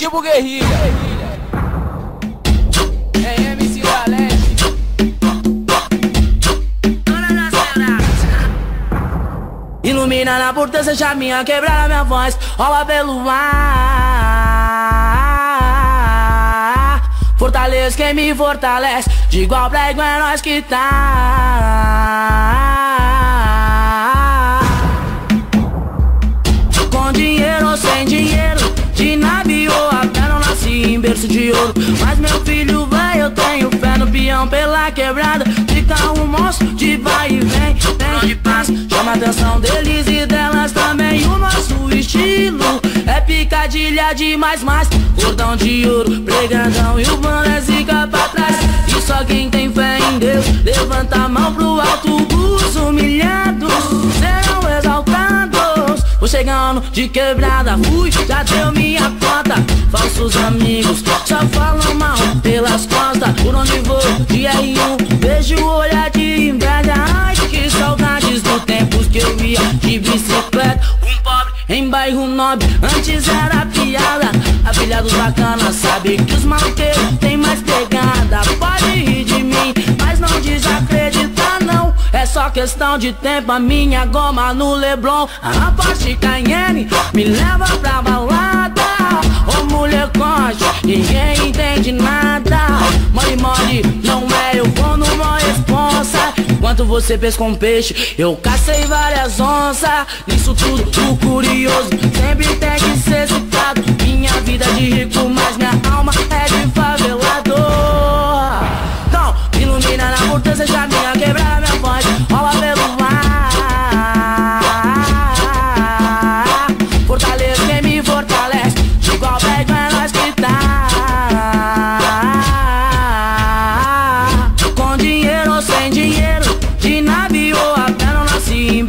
tipo guerrilha. É MC da Leste. Ilumina na porta, seja minha, quebrar a minha voz Rola pelo ar Fortaleza quem me fortalece De igual pra igual é nós que tá de ouro. Mas meu filho vai, eu tenho fé no peão pela quebrada. De carro monstro, de vai e vem, vem de paz. Chama a atenção deles e delas também. O nosso estilo é picadilha de mais mais Cordão de ouro, pregadão e o mano é zica pra trás. E só quem tem fé em Deus Levanta a mão pro alto chegando de quebrada, fui, já deu minha conta Falsos amigos, só falam mal pelas costas. Por onde vou, de R1, vejo o olhar de inveja. Ai, que saudades do tempos que eu ia de bicicleta. Um pobre em bairro nobre, antes era piada. Afilhados bacana, sabe que os malqueiros tem mais pegada. Pode rir de mim, mas questão de tempo, a minha goma no Leblon. A Porsche Cayenne me leva pra balada. Ô mulher conte, ninguém entende nada. Mole mole, não é, eu vou numa responsa. Enquanto você pesca um peixe, eu cacei várias onças. Nisso tudo, o curioso sempre tem que ser citado. Minha vida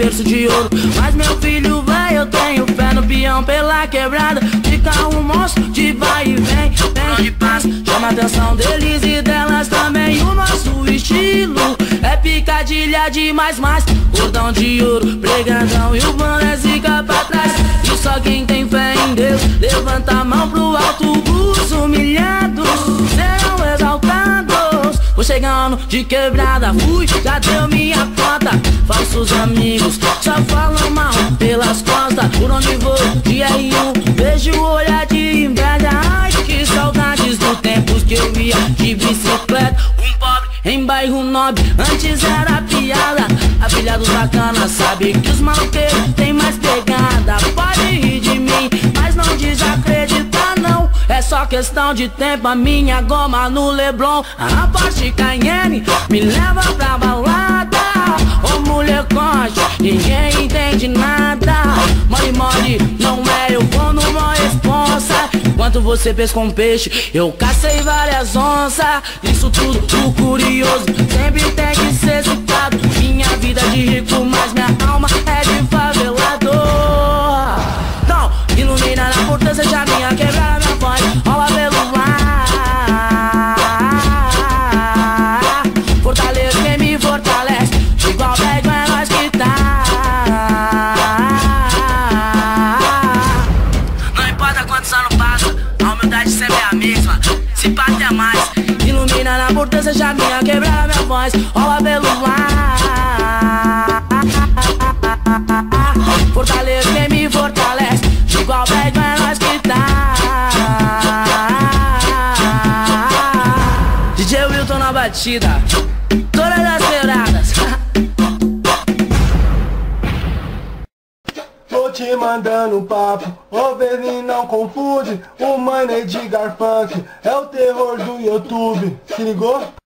berço de ouro. Mas meu filho vai, eu tenho fé no peão pela quebrada. De carro monstro, de vai e vem, vem de paz Chama a atenção deles e delas também. O nosso estilo é picadilha de mais mais. Cordão de ouro, pregadão e o mano é zica pra trás. E só quem tem fé em Deus Levanta a mão pro alto. Os humilhados serão exaltados. Vou chegando de quebrada, fui, já deu minha conta Falsos amigos, só falam mal pelas costas. Por onde vou, de R1, vejo o olhar de inveja. Ai, que saudades do tempos que eu ia de bicicleta. Um pobre em bairro nobre, antes era piada. Afilhados bacana, sabe que os malqueiros tem mais pegada. Pode rir de mim, mas não desacreditar não. É só questão de tempo, a minha goma no Leblon. A Porsche Cayenne me leva pra entende nada. Mole mole, não é, eu vou numa responsa. Enquanto você pesca um peixe, eu cacei várias onças. Isso tudo, curioso, sempre tem que ser citado Porta, seja minha Quebrar minha voz. Rola pelo ar Fortaleza quem me fortalece. Igual pego é nós que tá. DJ Wilton na batida Tô te mandando papo, ô Verne não confunde O mano Edgar Funk é o terror do YouTube. Se ligou?